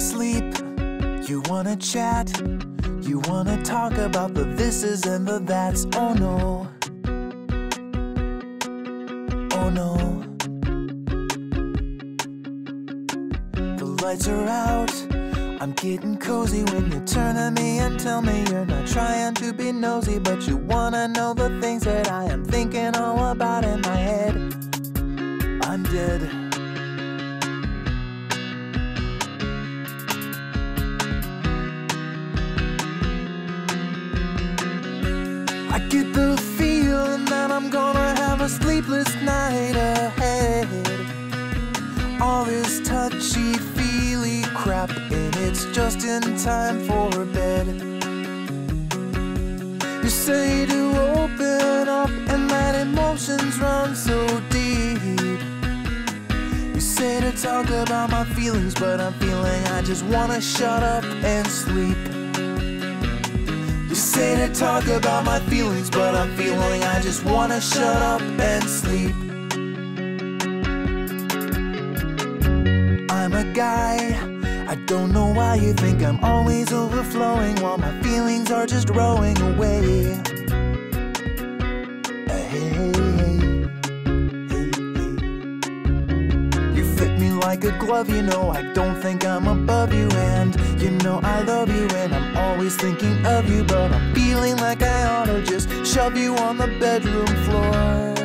sleep, you wanna chat, you wanna talk about the thises and the that's. Oh no. Oh no. The lights are out. I'm getting cozy when you turn to me and tell me you're not trying to be nosy, but you wanna know the things that I am thinking all about in I get the feeling that I'm gonna have a sleepless night ahead. All this touchy feely crap, and it's just in time for bed. You say to open up and let emotions run so deep. You say to talk about my feelings, but I'm feeling I just wanna shut up and sleep. You say to talk about my feelings, but I'm feeling I just wanna shut up and sleep. I'm a guy. I don't know why you think I'm always overflowing while my feelings are just rowing away. Hey, hey, hey. You fit me like a glove, you know. I don't think I'm above you, and you know I love you, and I'm always thinking of you. But I'm feeling like I ought to just shove you on the bedroom floor.